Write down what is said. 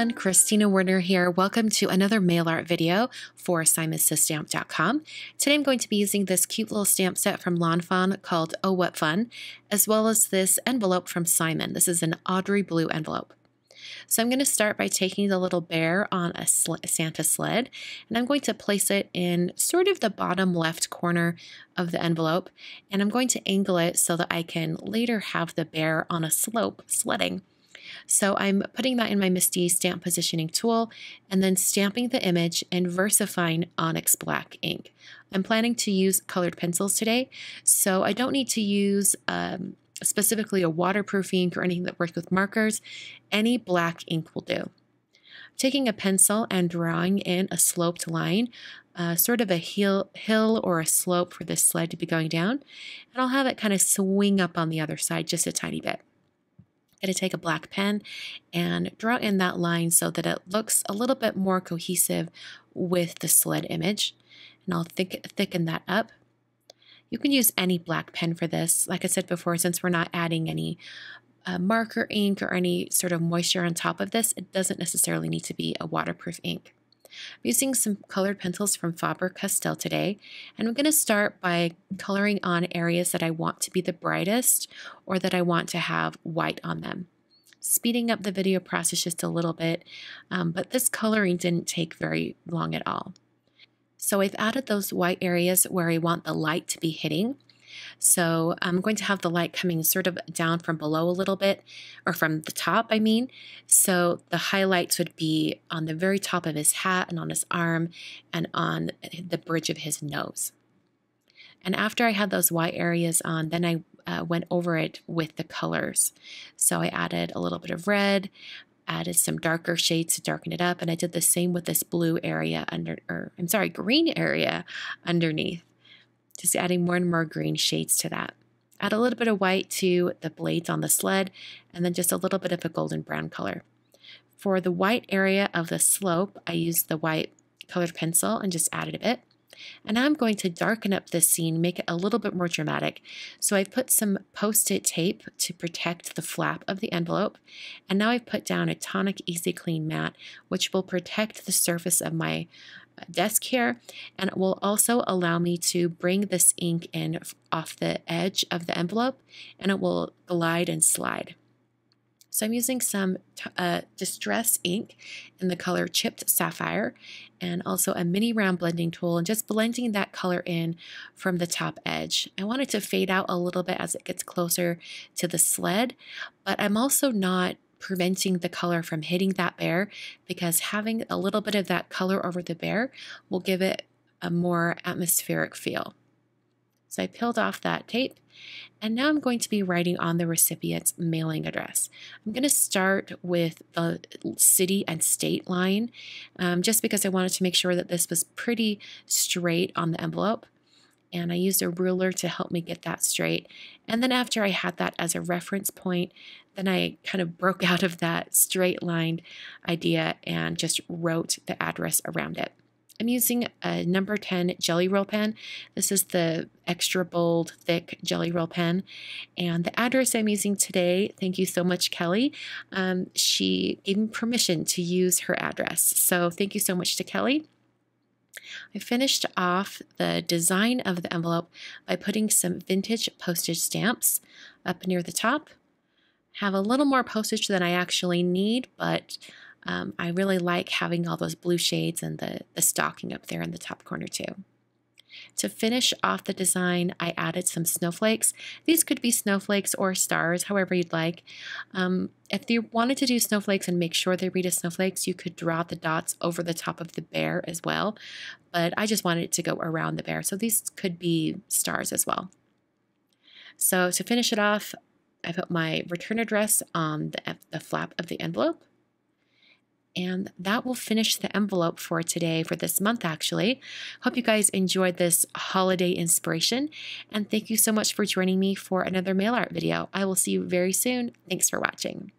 everyone, Kristina Werner here. Welcome to another mail art video for SimonSaysStamp.com. Today I'm going to be using this cute little stamp set from Lawn Fawn called Oh What Fun, as well as this envelope from Simon. This is an Audrey blue envelope. So I'm going to start by taking the little bear on a, sl Santa sled, and I'm going to place it in sort of the bottom left corner of the envelope, and I'm going to angle it so that I can later have the bear on a slope sledding. So I'm putting that in my MISTI stamp positioning tool and then stamping the image in VersaFine Onyx Black ink. I'm planning to use colored pencils today, so I don't need to use um, specifically a waterproof ink or anything that works with markers. Any black ink will do. Taking a pencil and drawing in a sloped line, uh, sort of a hill, hill or a slope for this sled to be going down, and I'll have it kind of swing up on the other side just a tiny bit going to take a black pen and draw in that line so that it looks a little bit more cohesive with the sled image. And I'll thick, thicken that up. You can use any black pen for this. Like I said before, since we're not adding any uh, marker ink or any sort of moisture on top of this, it doesn't necessarily need to be a waterproof ink. I'm using some colored pencils from Faber-Castell today, and I'm going to start by coloring on areas that I want to be the brightest or that I want to have white on them. Speeding up the video process just a little bit, um, but this coloring didn't take very long at all. So I've added those white areas where I want the light to be hitting, so I'm going to have the light coming sort of down from below a little bit, or from the top, I mean. So the highlights would be on the very top of his hat and on his arm and on the bridge of his nose. And after I had those white areas on, then I uh, went over it with the colors. So I added a little bit of red, added some darker shades to darken it up, and I did the same with this blue area under, or I'm sorry, green area underneath just adding more and more green shades to that. Add a little bit of white to the blades on the sled, and then just a little bit of a golden brown color. For the white area of the slope, I used the white colored pencil and just added a bit. And I'm going to darken up this scene, make it a little bit more dramatic. So I've put some post-it tape to protect the flap of the envelope. And now I've put down a Tonic Easy Clean mat, which will protect the surface of my uh, desk here and it will also allow me to bring this ink in off the edge of the envelope and it will glide and slide. So I'm using some uh, Distress ink in the color Chipped Sapphire and also a mini round blending tool and just blending that color in from the top edge. I want it to fade out a little bit as it gets closer to the sled, but I'm also not preventing the color from hitting that bear because having a little bit of that color over the bear will give it a more atmospheric feel. So I peeled off that tape and now I'm going to be writing on the recipient's mailing address. I'm going to start with the city and state line um, just because I wanted to make sure that this was pretty straight on the envelope and I used a ruler to help me get that straight. And then after I had that as a reference point, then I kind of broke out of that straight lined idea and just wrote the address around it. I'm using a number 10 Gelly Roll pen. This is the extra bold, thick Gelly Roll pen. And the address I'm using today, thank you so much, Kelly. Um, she gave me permission to use her address. So thank you so much to Kelly. I finished off the design of the envelope by putting some vintage postage stamps up near the top. Have a little more postage than I actually need, but um, I really like having all those blue shades and the, the stocking up there in the top corner too. To finish off the design, I added some snowflakes. These could be snowflakes or stars, however you'd like. Um, if you wanted to do snowflakes and make sure they read as snowflakes, you could draw the dots over the top of the bear as well. But I just wanted it to go around the bear, so these could be stars as well. So to finish it off, I put my return address on the, the flap of the envelope. And that will finish the envelope for today, for this month actually. Hope you guys enjoyed this holiday inspiration. And thank you so much for joining me for another mail art video. I will see you very soon. Thanks for watching.